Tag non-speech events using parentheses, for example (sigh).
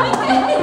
Okay. (laughs)